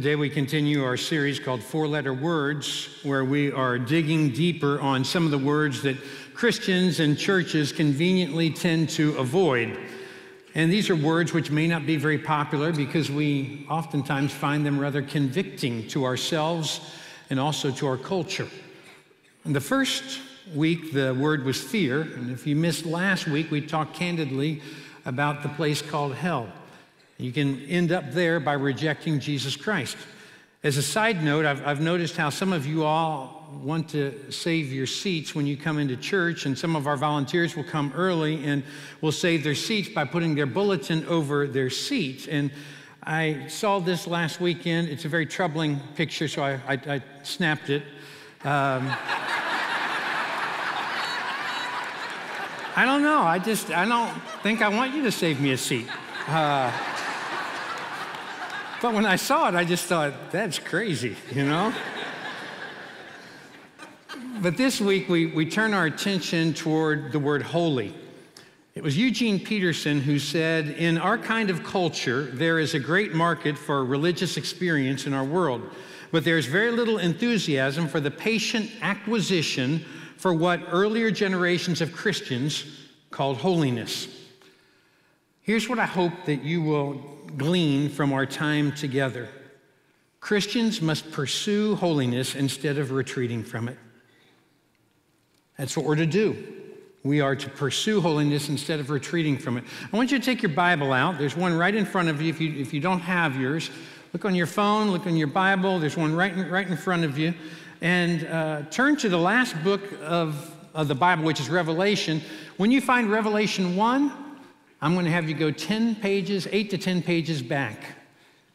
Today, we continue our series called Four Letter Words, where we are digging deeper on some of the words that Christians and churches conveniently tend to avoid. And these are words which may not be very popular because we oftentimes find them rather convicting to ourselves and also to our culture. In the first week, the word was fear. And if you missed last week, we talked candidly about the place called hell. You can end up there by rejecting Jesus Christ. As a side note, I've, I've, noticed how some of you all want to save your seats when you come into church, and some of our volunteers will come early and will save their seats by putting their bulletin over their seat. And I saw this last weekend. It's a very troubling picture, so I, I, I snapped it. Um, I don't know. I just, I don't think I want you to save me a seat. Uh, but when I saw it, I just thought, that's crazy, you know? but this week, we, we turn our attention toward the word holy. It was Eugene Peterson who said, In our kind of culture, there is a great market for religious experience in our world, but there's very little enthusiasm for the patient acquisition for what earlier generations of Christians called holiness. Here's what I hope that you will glean from our time together Christians must pursue holiness instead of retreating from it. That's what we're to do. We are to pursue holiness instead of retreating from it. I want you to take your Bible out. There's one right in front of you. If you, if you don't have yours, look on your phone, look on your Bible. There's one right in, right in front of you. And uh, turn to the last book of, of the Bible, which is Revelation. When you find Revelation 1, I'm going to have you go 10 pages, 8 to 10 pages back,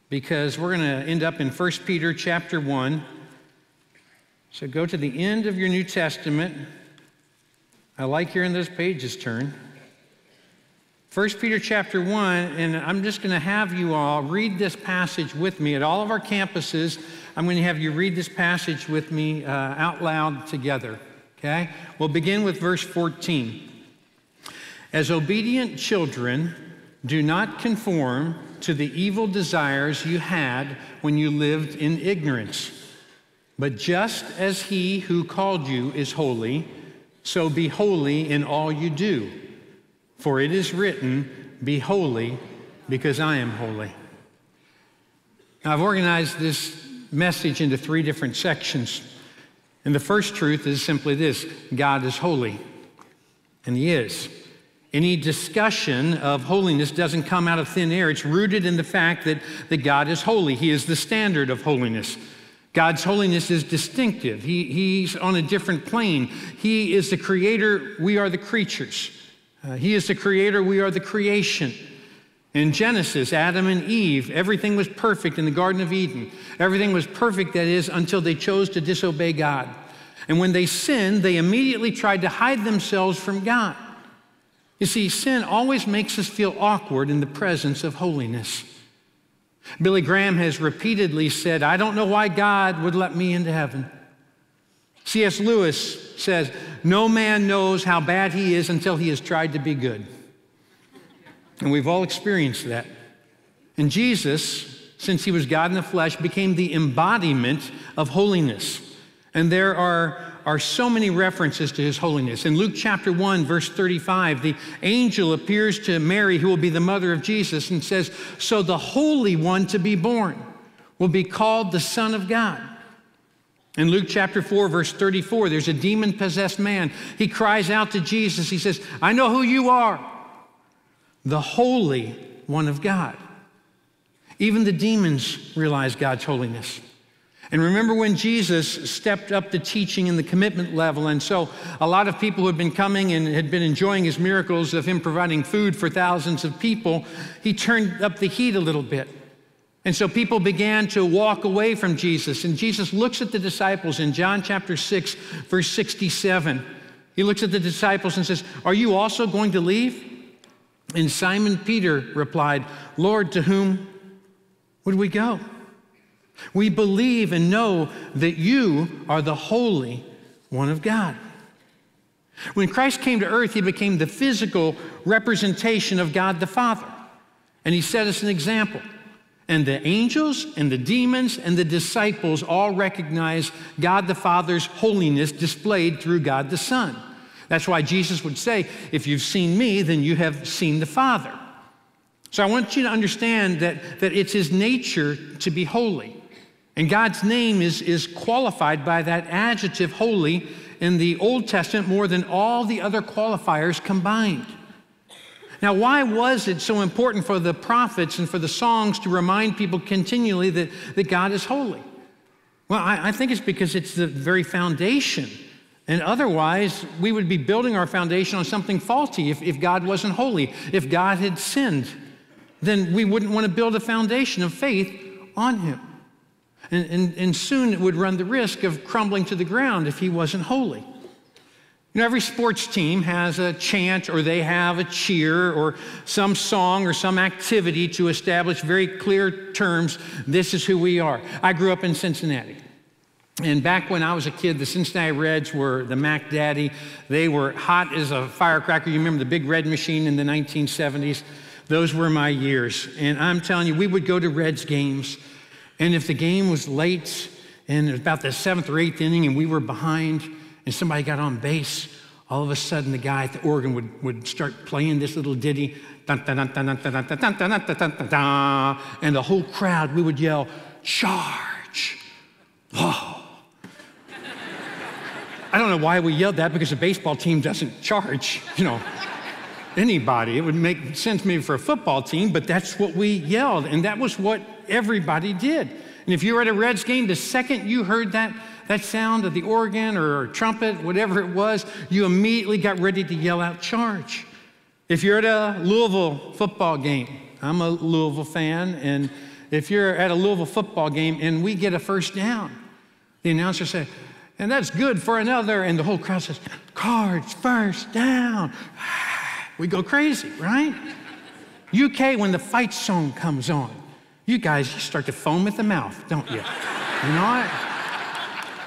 because we're going to end up in 1 Peter chapter 1. So go to the end of your New Testament. I like hearing those pages turn. 1 Peter chapter 1, and I'm just going to have you all read this passage with me at all of our campuses. I'm going to have you read this passage with me uh, out loud together. Okay? We'll begin with verse 14. As obedient children, do not conform to the evil desires you had when you lived in ignorance. But just as he who called you is holy, so be holy in all you do. For it is written, Be holy, because I am holy. Now, I've organized this message into three different sections. And the first truth is simply this God is holy, and He is. Any discussion of holiness doesn't come out of thin air. It's rooted in the fact that, that God is holy. He is the standard of holiness. God's holiness is distinctive. He, he's on a different plane. He is the creator, we are the creatures. Uh, he is the creator, we are the creation. In Genesis, Adam and Eve, everything was perfect in the Garden of Eden. Everything was perfect, that is, until they chose to disobey God. And when they sinned, they immediately tried to hide themselves from God. You see, sin always makes us feel awkward in the presence of holiness. Billy Graham has repeatedly said, I don't know why God would let me into heaven. C.S. Lewis says, No man knows how bad he is until he has tried to be good. And we've all experienced that. And Jesus, since he was God in the flesh, became the embodiment of holiness. And there are are so many references to his holiness. In Luke chapter 1, verse 35, the angel appears to Mary, who will be the mother of Jesus, and says, So the Holy One to be born will be called the Son of God. In Luke chapter 4, verse 34, there's a demon possessed man. He cries out to Jesus. He says, I know who you are, the Holy One of God. Even the demons realize God's holiness. And remember when Jesus stepped up the teaching and the commitment level. And so a lot of people who had been coming and had been enjoying his miracles of him providing food for thousands of people, he turned up the heat a little bit. And so people began to walk away from Jesus. And Jesus looks at the disciples in John chapter 6, verse 67. He looks at the disciples and says, Are you also going to leave? And Simon Peter replied, Lord, to whom would we go? We believe and know that you are the Holy One of God. When Christ came to earth, he became the physical representation of God the Father. And he set us an example. And the angels and the demons and the disciples all recognize God the Father's holiness displayed through God the Son. That's why Jesus would say, If you've seen me, then you have seen the Father. So I want you to understand that, that it's his nature to be holy. And God's name is, is qualified by that adjective holy in the Old Testament more than all the other qualifiers combined. Now, why was it so important for the prophets and for the songs to remind people continually that, that God is holy? Well, I, I think it's because it's the very foundation. And otherwise, we would be building our foundation on something faulty if, if God wasn't holy. If God had sinned, then we wouldn't want to build a foundation of faith on Him. And, and, and soon it would run the risk of crumbling to the ground if he wasn't holy. You know, every sports team has a chant or they have a cheer or some song or some activity to establish very clear terms this is who we are. I grew up in Cincinnati. And back when I was a kid, the Cincinnati Reds were the Mac Daddy. They were hot as a firecracker. You remember the big red machine in the 1970s? Those were my years. And I'm telling you, we would go to Reds games and if the game was late and it was about the seventh or eighth inning and we were behind and somebody got on base, all of a sudden the guy at the organ would, would start playing this little ditty, and the whole crowd, we would yell, charge. Whoa. I don't know why we yelled that because a baseball team doesn't charge, you know, anybody. It would make sense maybe for a football team, but that's what we yelled. And that was what everybody did. And if you were at a Reds game, the second you heard that, that sound of the organ or trumpet, whatever it was, you immediately got ready to yell out, charge. If you're at a Louisville football game, I'm a Louisville fan, and if you're at a Louisville football game and we get a first down, the announcer says, and that's good for another, and the whole crowd says, cards, first down. We go crazy, right? UK, when the fight song comes on, you guys you start to foam at the mouth, don't you? You know what?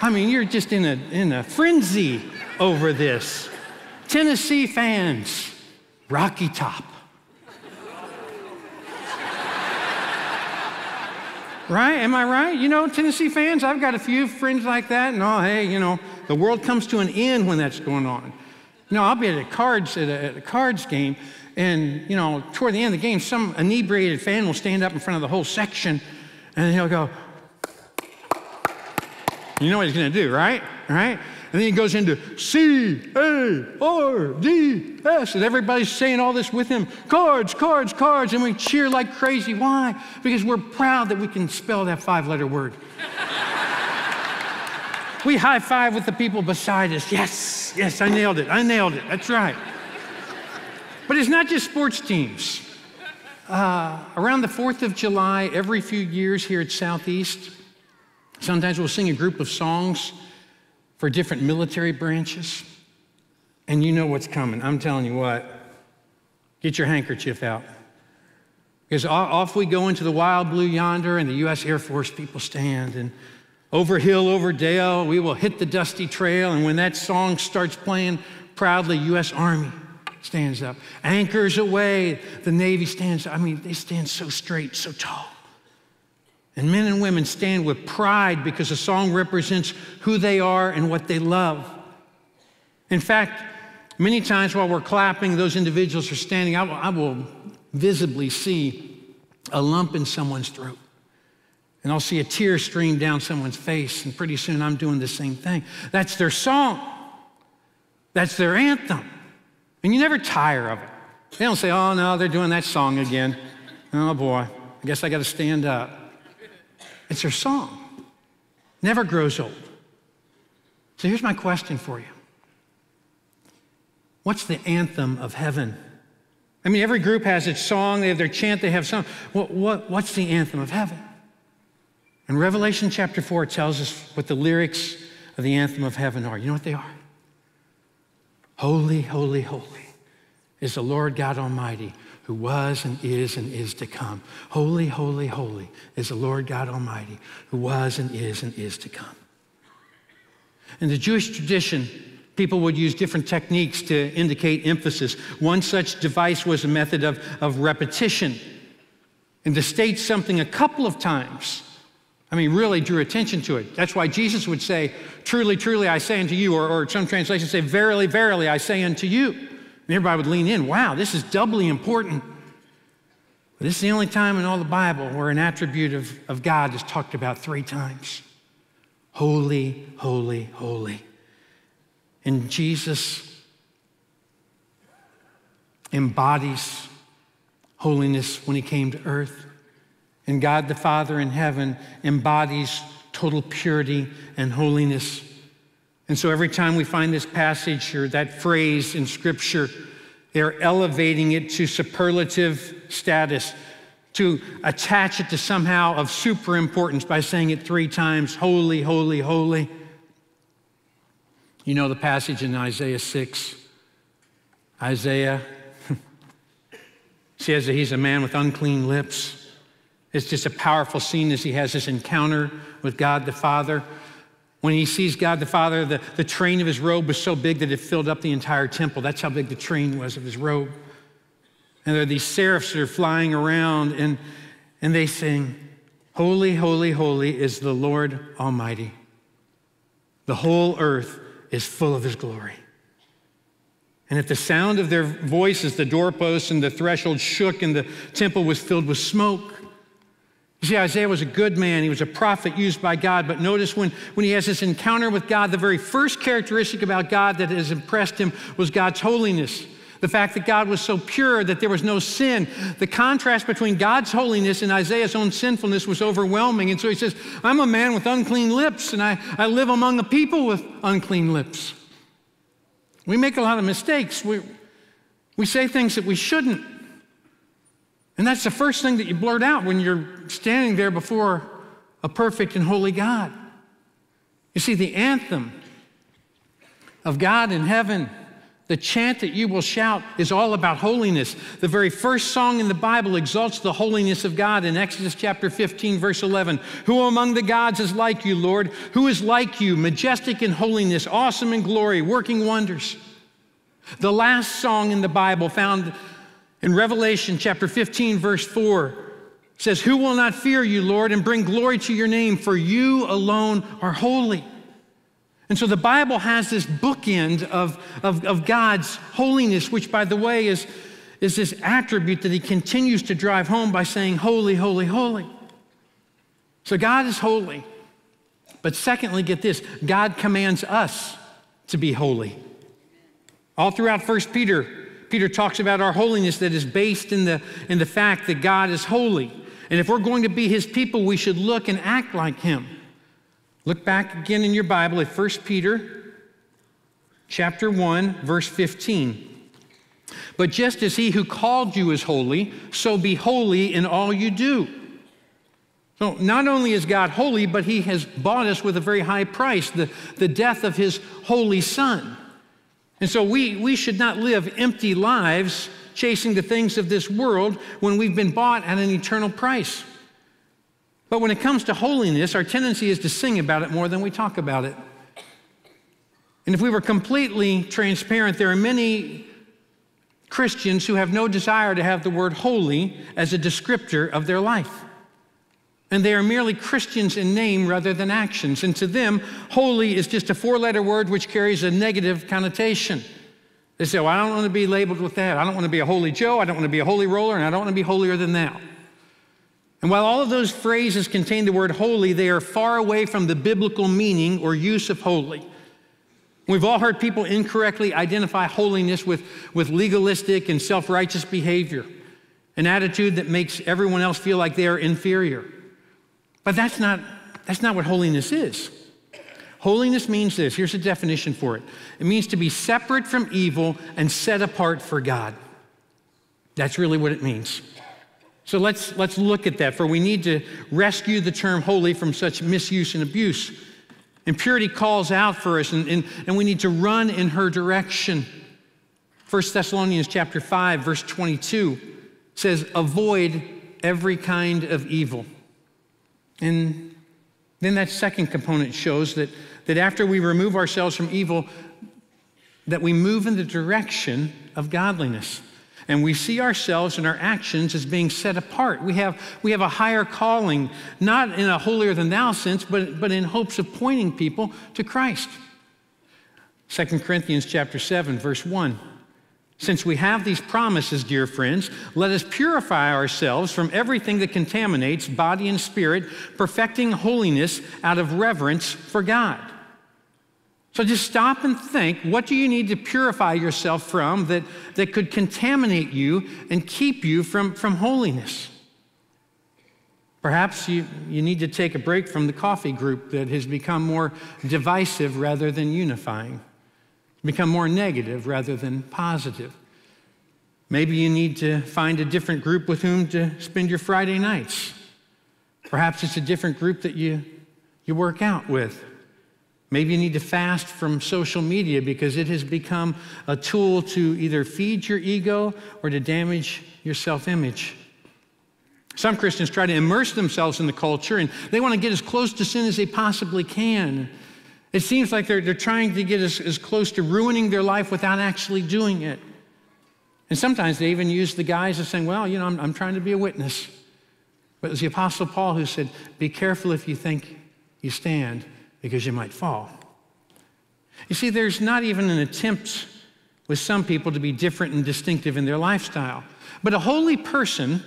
I mean, you're just in a, in a frenzy over this. Tennessee fans, Rocky Top. right? Am I right? You know, Tennessee fans, I've got a few friends like that. And oh, hey, you know, the world comes to an end when that's going on. You know, I'll be at a cards at a, at a cards game, and, you know, toward the end of the game, some inebriated fan will stand up in front of the whole section and he'll go, you know what he's going to do, right? Right? And then he goes into C A R D S, and everybody's saying all this with him cards, cards, cards, and we cheer like crazy. Why? Because we're proud that we can spell that five letter word. we high five with the people beside us. Yes, yes, I nailed it. I nailed it. That's right. But it's not just sports teams. Uh, around the 4th of July, every few years here at Southeast, sometimes we'll sing a group of songs for different military branches. And you know what's coming. I'm telling you what. Get your handkerchief out. Because off we go into the wild blue yonder, and the U.S. Air Force people stand. And over hill, over dale, we will hit the dusty trail. And when that song starts playing, proudly, U.S. Army stands up. Anchors Aweigh, the Navy stands. I mean, they stand so straight, so tall. And men and women stand with pride because the song represents who they are and what they love. In fact, many times while we're clapping, those individuals are standing, I will, I will visibly see a lump in someone's throat. And I'll see a tear stream down someone's face, and pretty soon I'm doing the same thing. That's their song, that's their anthem. And you never tire of it. They don't say, oh no, they're doing that song again. Oh boy, I guess I got to stand up. It's their song. never grows old. So here's my question for you What's the anthem of heaven? I mean, every group has its song, they have their chant, they have song. What, what, what's the anthem of heaven? And Revelation chapter 4 tells us what the lyrics of the anthem of heaven are. You know what they are? Holy, holy, holy is the Lord God Almighty who was and is and is to come. Holy, holy, holy is the Lord God Almighty who was and is and is to come. In the Jewish tradition, people would use different techniques to indicate emphasis. One such device was a method of, of repetition. And to state something a couple of times, I mean, really drew attention to it. That's why Jesus would say, Truly, truly, I say unto you, or, or some translations say, Verily, verily, I say unto you. And everybody would lean in. Wow, this is doubly important. But this is the only time in all the Bible where an attribute of, of God is talked about three times Holy, holy, holy. And Jesus embodies holiness when he came to earth. And God the Father in heaven embodies total purity and holiness and so every time we find this passage or that phrase in Scripture, they're elevating it to superlative status, to attach it to somehow of super importance by saying it three times holy, holy, holy. You know the passage in Isaiah 6. Isaiah says that he's a man with unclean lips. It's just a powerful scene as he has this encounter with God the Father. When he sees God the Father, the, the train of his robe was so big that it filled up the entire temple. That's how big the train was of his robe. And there are these seraphs that are flying around, and, and they sing, Holy, holy, holy is the Lord Almighty. The whole earth is full of his glory. And at the sound of their voices, the doorposts and the threshold shook, and the temple was filled with smoke. You see, Isaiah was a good man. He was a prophet used by God. But notice when, when he has this encounter with God, the very first characteristic about God that has impressed him was God's holiness. The fact that God was so pure that there was no sin. The contrast between God's holiness and Isaiah's own sinfulness was overwhelming. And so he says, I'm a man with unclean lips, and I, I live among a people with unclean lips. We make a lot of mistakes. We, we say things that we shouldn't. And that's the first thing that you blurt out when you're standing there before a perfect and holy God. You see, the anthem of God in heaven, the chant that you will shout, is all about holiness. The very first song in the Bible exalts the holiness of God in Exodus chapter 15, verse 11. Who among the gods is like you, Lord? Who is like you, majestic in holiness, awesome in glory, working wonders? The last song in the Bible found in Revelation chapter 15, verse 4, says, Who will not fear you, Lord, and bring glory to your name, for you alone are holy. And so the Bible has this bookend of, of, of God's holiness, which, by the way, is, is this attribute that he continues to drive home by saying, Holy, holy, holy. So God is holy. But secondly, get this God commands us to be holy. All throughout 1 Peter, Peter talks about our holiness that is based in the, in the fact that God is holy. And if we're going to be his people, we should look and act like him. Look back again in your Bible at 1 Peter chapter 1, verse 15. But just as he who called you is holy, so be holy in all you do. So not only is God holy, but he has bought us with a very high price, the, the death of his holy son. And so we, we should not live empty lives chasing the things of this world when we've been bought at an eternal price. But when it comes to holiness, our tendency is to sing about it more than we talk about it. And if we were completely transparent, there are many Christians who have no desire to have the word holy as a descriptor of their life. And they are merely Christians in name rather than actions. And to them, holy is just a four letter word which carries a negative connotation. They say, Well, I don't want to be labeled with that. I don't want to be a holy Joe. I don't want to be a holy roller. And I don't want to be holier than thou. And while all of those phrases contain the word holy, they are far away from the biblical meaning or use of holy. We've all heard people incorrectly identify holiness with, with legalistic and self righteous behavior, an attitude that makes everyone else feel like they are inferior. But that's not, That's not what holiness is. Holiness means this here's a definition for it it means to be separate from evil and set apart for God. That's really what it means. So let's, let's look at that, for we need to rescue the term holy from such misuse and abuse. Impurity calls out for us, and, and, and we need to run in her direction. 1 Thessalonians chapter 5, verse 22 says, avoid every kind of evil. And then that second component shows that, that after we remove ourselves from evil, that we move in the direction of godliness. And we see ourselves and our actions as being set apart. We have, we have a higher calling, not in a holier than thou sense, but, but in hopes of pointing people to Christ. 2 Corinthians chapter 7, verse 1. Since we have these promises, dear friends, let us purify ourselves from everything that contaminates body and spirit, perfecting holiness out of reverence for God. So just stop and think what do you need to purify yourself from that, that could contaminate you and keep you from, from holiness? Perhaps you, you need to take a break from the coffee group that has become more divisive rather than unifying become more negative rather than positive. Maybe you need to find a different group with whom to spend your Friday nights. Perhaps it's a different group that you, you work out with. Maybe you need to fast from social media because it has become a tool to either feed your ego or to damage your self image. Some Christians try to immerse themselves in the culture and they want to get as close to sin as they possibly can. It seems like they're, they're trying to get as, as close to ruining their life without actually doing it. And sometimes they even use the guise of saying, Well, you know, I'm, I'm trying to be a witness. But it was the Apostle Paul who said, Be careful if you think you stand, because you might fall. You see, there's not even an attempt with some people to be different and distinctive in their lifestyle. But a holy person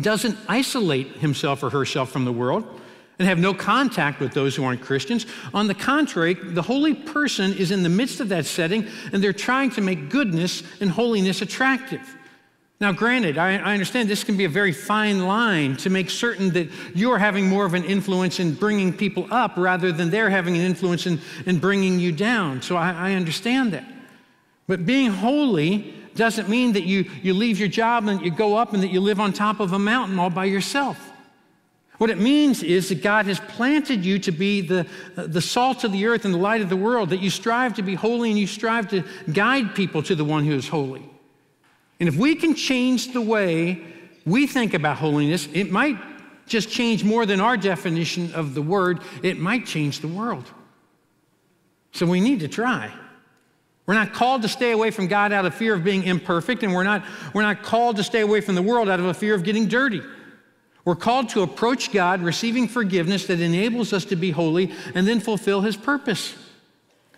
doesn't isolate himself or herself from the world and have no contact with those who aren't Christians. On the contrary, the holy person is in the midst of that setting and they're trying to make goodness and holiness attractive. Now, granted, I, I, understand this can be a very fine line to make certain that you're having more of an influence in bringing people up rather than they're having an influence in, in bringing you down. So I, I understand that. But being holy doesn't mean that you, you leave your job and you go up and that you live on top of a mountain all by yourself. What it means is that God has planted you to be the, uh, the salt of the earth and the light of the world, that you strive to be holy and you strive to guide people to the one who is holy. And if we can change the way we think about holiness, it might just change more than our definition of the word, it might change the world. So we need to try. We're not called to stay away from God out of fear of being imperfect, and we're not, we're not called to stay away from the world out of a fear of getting dirty. We're called to approach God, receiving forgiveness that enables us to be holy and then fulfill His purpose.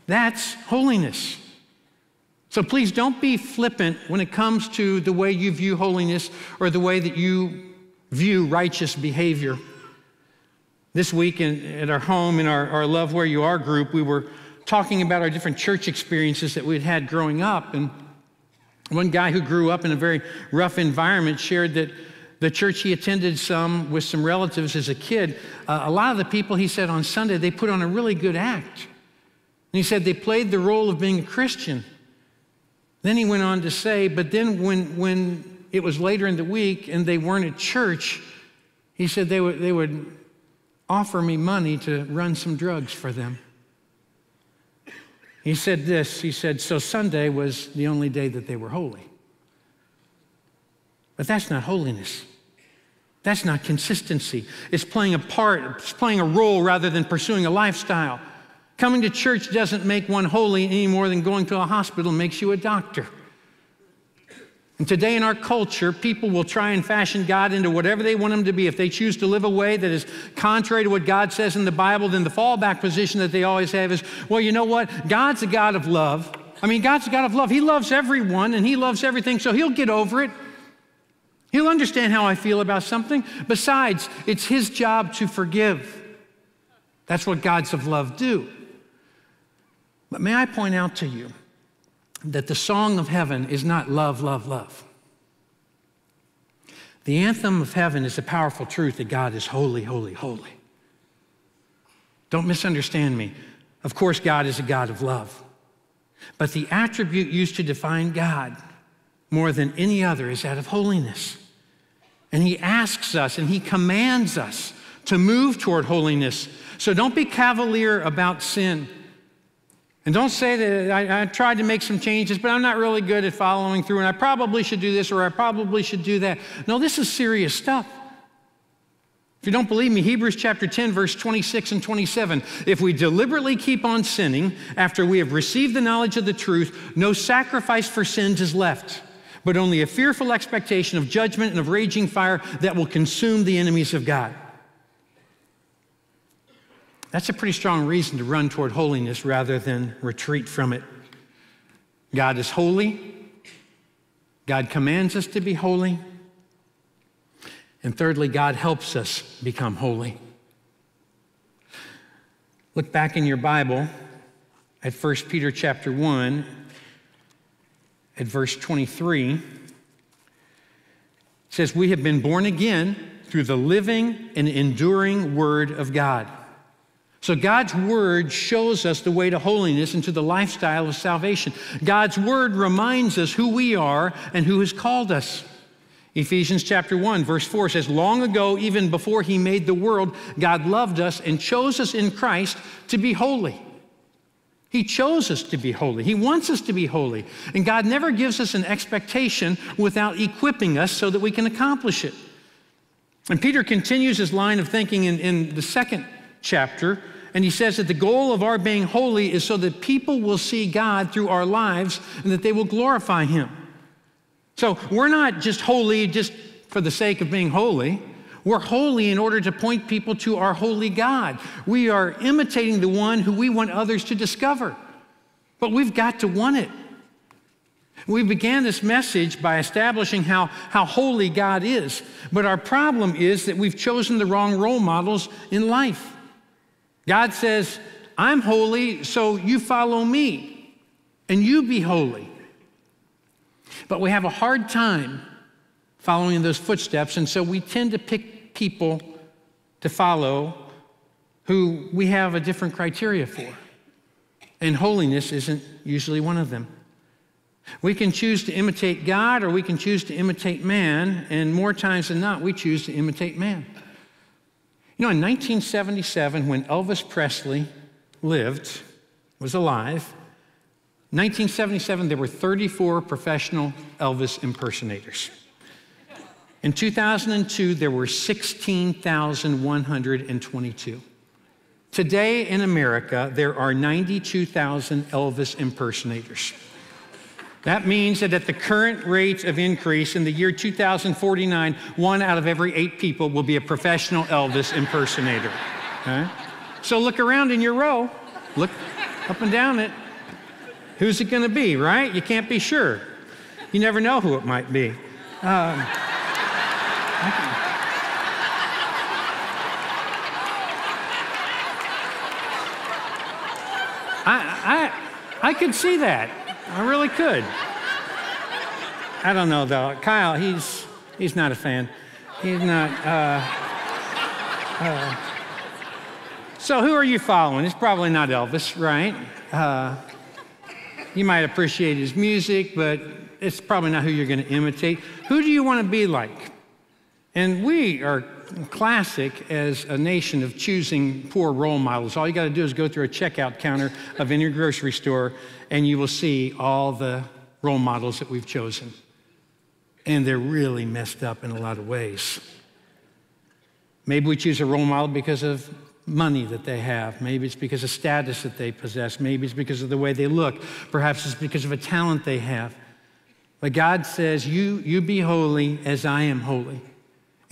That's holiness. So please don't be flippant when it comes to the way you view holiness or the way that you view righteous behavior. This week in, at our home, in our, our Love Where You Are group, we were talking about our different church experiences that we'd had growing up. And one guy who grew up in a very rough environment shared that the church he attended some with some relatives as a kid, uh, a lot of the people, he said, on Sunday, they put on a really good act. And he said they played the role of being a Christian. Then he went on to say, but then when, when it was later in the week and they weren't at church, he said they would, they would offer me money to run some drugs for them. He said this he said, so Sunday was the only day that they were holy. But that's not holiness. That's not consistency. It's playing a part, it's playing a role rather than pursuing a lifestyle. Coming to church doesn't make one holy any more than going to a hospital makes you a doctor. And today in our culture, people will try and fashion God into whatever they want him to be. If they choose to live a way that is contrary to what God says in the Bible, then the fallback position that they always have is, well, you know what? God's a God of love. I mean, God's a God of love. He loves everyone and He loves everything, so He'll get over it. He'll understand how I feel about something. Besides, it's his job to forgive. That's what gods of love do. But may I point out to you that the song of heaven is not love, love, love. The anthem of heaven is the powerful truth that God is holy, holy, holy. Don't misunderstand me. Of course, God is a God of love. But the attribute used to define God more than any other is that of holiness. And He asks us and He commands us to move toward holiness. So don't be cavalier about sin. And don't say that I, I, tried to make some changes, but I'm not really good at following through, and I probably should do this or I probably should do that. No, this is serious stuff. If you don't believe me, Hebrews chapter 10, verse 26 and 27. If we deliberately keep on sinning after we have received the knowledge of the truth, no sacrifice for sins is left, but only a fearful expectation of judgment and of raging fire that will consume the enemies of God. That's a pretty strong reason to run toward holiness rather than retreat from it. God is holy. God commands us to be holy. And thirdly, God helps us become holy. Look back in your Bible at 1 Peter chapter 1 at verse 23. It says, We have been born again through the living and enduring Word of God. So, God's Word shows us the way to holiness and to the lifestyle of salvation. God's Word reminds us who we are and who has called us. Ephesians chapter 1, verse 4 says, Long ago, even before he made the world, God loved us and chose us in Christ to be holy. He chose us to be holy. He wants us to be holy. And God never gives us an expectation without equipping us so that we can accomplish it. And Peter continues his line of thinking in, in the second chapter, and he says that the goal of our being holy is so that people will see God through our lives and that they will glorify him. So we're not just holy just for the sake of being holy. We're holy in order to point people to our holy God. We are imitating the one who we want others to discover. But we've got to want it. We began this message by establishing how, how holy God is. But our problem is that we've chosen the wrong role models in life. God says, I'm holy, so you follow me, and you be holy. But we have a hard time following in those footsteps, and so we tend to pick people to follow who we have a different criteria for. And holiness isn't usually one of them. We can choose to imitate God or we can choose to imitate man, and more times than not, we choose to imitate man. You know, in 1977, when Elvis Presley lived, was alive, 1977, there were 34 professional Elvis impersonators. In 2002, there were 16,122. Today in America, there are 92,000 Elvis impersonators. That means that at the current rate of increase in the year 2049, one out of every eight people will be a professional Elvis impersonator. Okay? So look around in your row, look up and down it. Who's it going to be, right? You can't be sure. You never know who it might be. Um, I, I, I could see that. I really could. I don't know though. Kyle, he's he's not a fan. He's not. Uh, uh, so who are you following? It's probably not Elvis, right? Uh, you might appreciate his music, but it's probably not who you're going to imitate. Who do you want to be like? And we are classic as a nation of choosing poor role models. All you got to do is go through a checkout counter of any grocery store, and you will see all the role models that we've chosen. And they're really messed up in a lot of ways. Maybe we choose a role model because of money that they have. Maybe it's because of status that they possess. Maybe it's because of the way they look. Perhaps it's because of a talent they have. But God says, You, you be holy as I am holy.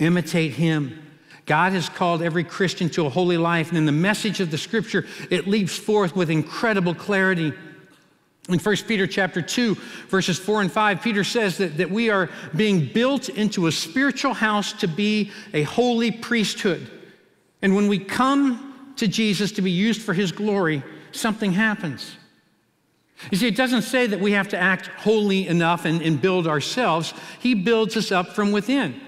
Imitate Him. God has called every Christian to a holy life, and in the message of the scripture, it leaps forth with incredible clarity. In 1 Peter chapter 2, verses 4 and 5, Peter says that, that we are being built into a spiritual house to be a holy priesthood. And when we come to Jesus to be used for his glory, something happens. You see, it doesn't say that we have to act holy enough and, and build ourselves, he builds us up from within.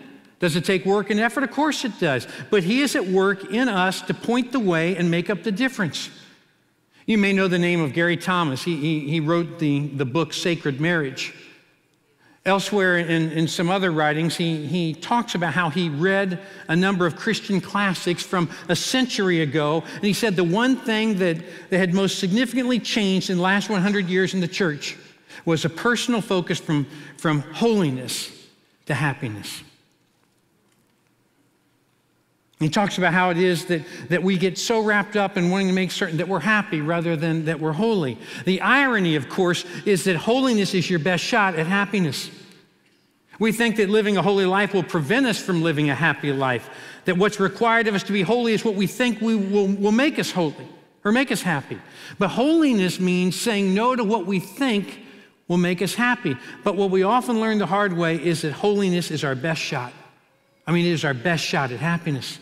Does it take work and effort? Of course it does. But He is at work in us to point the way and make up the difference. You may know the name of Gary Thomas. He, he, he wrote the, the book Sacred Marriage. Elsewhere in, in some other writings, he, he talks about how he read a number of Christian classics from a century ago. And he said the one thing that, that had most significantly changed in the last 100 years in the church was a personal focus from, from holiness to happiness. He talks about how it is that, that we get so wrapped up in wanting to make certain that we're happy rather than that we're holy. The irony, of course, is that holiness is your best shot at happiness. We think that living a holy life will prevent us from living a happy life, that what's required of us to be holy is what we think we will, will make us holy or make us happy. But holiness means saying no to what we think will make us happy. But what we often learn the hard way is that holiness is our best shot. I mean, it is our best shot at happiness.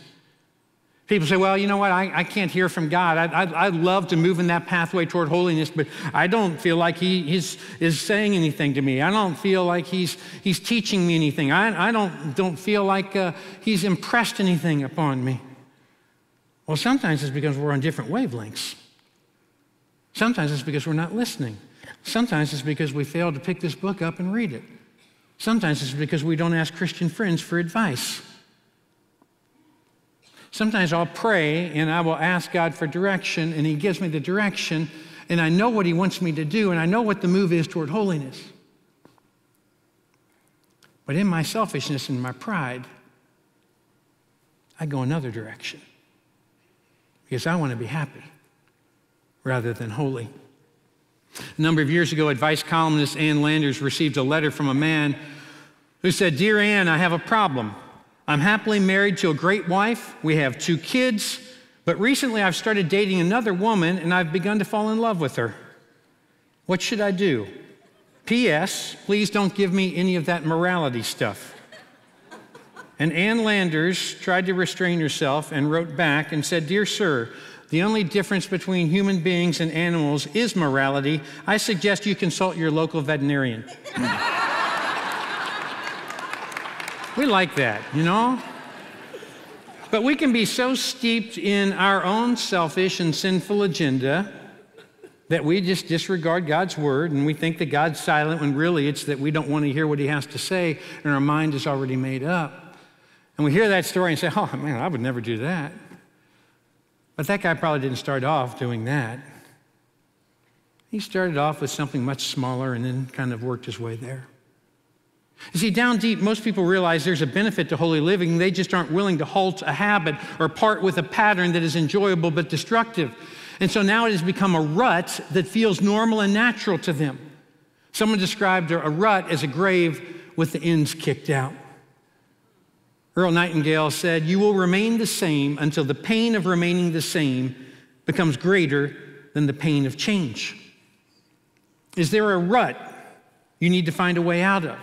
People say, well, you know what? I, I can't hear from God. I, I, I'd love to move in that pathway toward holiness, but I don't feel like He he's, is saying anything to me. I don't feel like He's, he's teaching me anything. I, I don't, don't feel like uh, He's impressed anything upon me. Well, sometimes it's because we're on different wavelengths. Sometimes it's because we're not listening. Sometimes it's because we fail to pick this book up and read it. Sometimes it's because we don't ask Christian friends for advice. Sometimes I'll pray and I will ask God for direction, and He gives me the direction, and I know what He wants me to do, and I know what the move is toward holiness. But in my selfishness and my pride, I go another direction because I want to be happy rather than holy. A number of years ago, advice columnist Ann Landers received a letter from a man who said, Dear Ann, I have a problem. I'm happily married to a great wife. We have two kids. But recently I've started dating another woman and I've begun to fall in love with her. What should I do? P.S. Please don't give me any of that morality stuff. And Ann Landers tried to restrain herself and wrote back and said, Dear sir, the only difference between human beings and animals is morality. I suggest you consult your local veterinarian. We like that, you know? But we can be so steeped in our own selfish and sinful agenda that we just disregard God's word and we think that God's silent when really it's that we don't want to hear what he has to say and our mind is already made up. And we hear that story and say, oh man, I would never do that. But that guy probably didn't start off doing that. He started off with something much smaller and then kind of worked his way there. You see, down deep, most people realize there's a benefit to holy living. They just aren't willing to halt a habit or part with a pattern that is enjoyable but destructive. And so now it has become a rut that feels normal and natural to them. Someone described a rut as a grave with the ends kicked out. Earl Nightingale said, You will remain the same until the pain of remaining the same becomes greater than the pain of change. Is there a rut you need to find a way out of?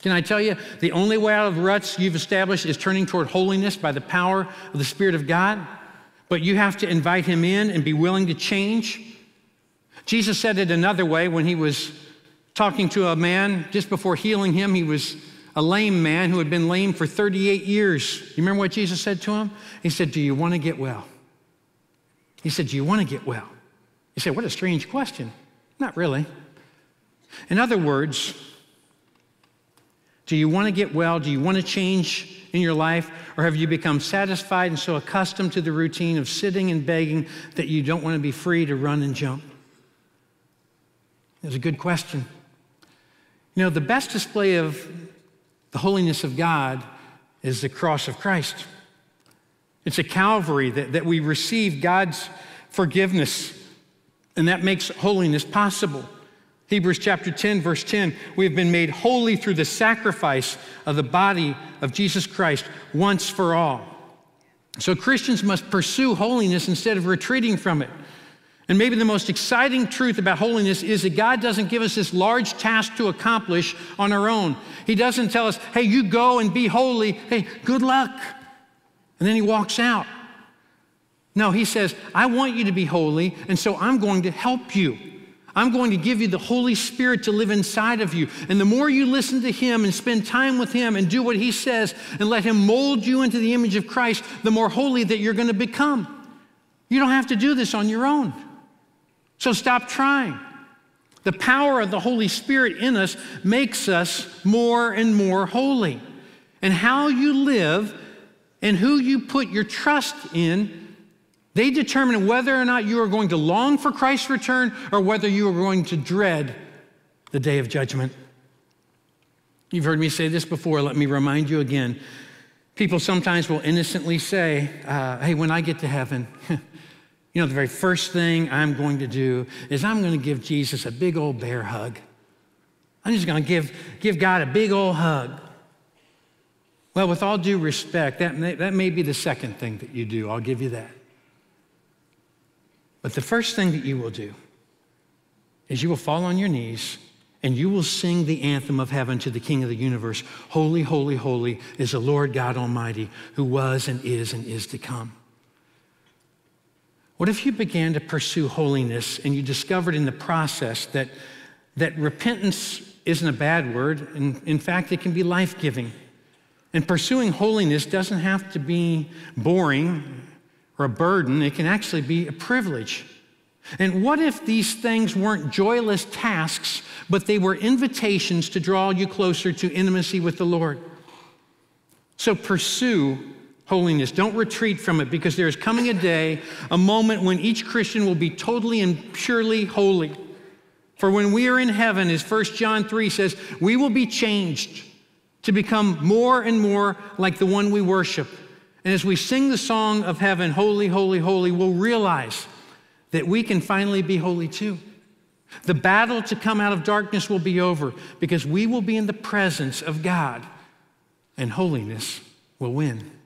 Can I tell you, the only way out of ruts you've established is turning toward holiness by the power of the Spirit of God. But you have to invite Him in and be willing to change. Jesus said it another way when He was talking to a man just before healing him. He was a lame man who had been lame for 38 years. You remember what Jesus said to him? He said, Do you want to get well? He said, Do you want to get well? He said, What a strange question. Not really. In other words, do you want to get well? Do you want to change in your life? Or have you become satisfied and so accustomed to the routine of sitting and begging that you don't want to be free to run and jump? It's a good question. You know, the best display of the holiness of God is the cross of Christ. It's a Calvary that, that we receive God's forgiveness, and that makes holiness possible. Hebrews chapter 10, verse 10, we have been made holy through the sacrifice of the body of Jesus Christ once for all. So Christians must pursue holiness instead of retreating from it. And maybe the most exciting truth about holiness is that God doesn't give us this large task to accomplish on our own. He doesn't tell us, hey, you go and be holy. Hey, good luck. And then he walks out. No, he says, I want you to be holy, and so I'm going to help you. I'm going to give you the Holy Spirit to live inside of you. And the more you listen to Him and spend time with Him and do what He says and let Him mold you into the image of Christ, the more holy that you're going to become. You don't have to do this on your own. So stop trying. The power of the Holy Spirit in us makes us more and more holy. And how you live and who you put your trust in they determine whether or not you are going to long for Christ's return or whether you are going to dread the day of judgment. You've heard me say this before. Let me remind you again. People sometimes will innocently say, uh, Hey, when I get to heaven, you know, the very first thing I'm going to do is I'm going to give Jesus a big old bear hug. I'm just going to give, give God a big old hug. Well, with all due respect, that may, that may be the second thing that you do. I'll give you that. But the first thing that you will do is you will fall on your knees and you will sing the anthem of heaven to the King of the universe Holy, holy, holy is the Lord God Almighty, who was and is and is to come. What if you began to pursue holiness and you discovered in the process that, that repentance isn't a bad word, and in fact, it can be life giving? And pursuing holiness doesn't have to be boring or a burden, it can actually be a privilege. And what if these things weren't joyless tasks, but they were invitations to draw you closer to intimacy with the Lord? So pursue holiness. Don't retreat from it because there is coming a day, a moment when each Christian will be totally and purely holy. For when we are in heaven, as 1 John 3 says, we will be changed to become more and more like the one we worship. And as we sing the song of heaven, Holy, Holy, Holy, we'll realize that we can finally be holy too. The battle to come out of darkness will be over because we will be in the presence of God and holiness will win.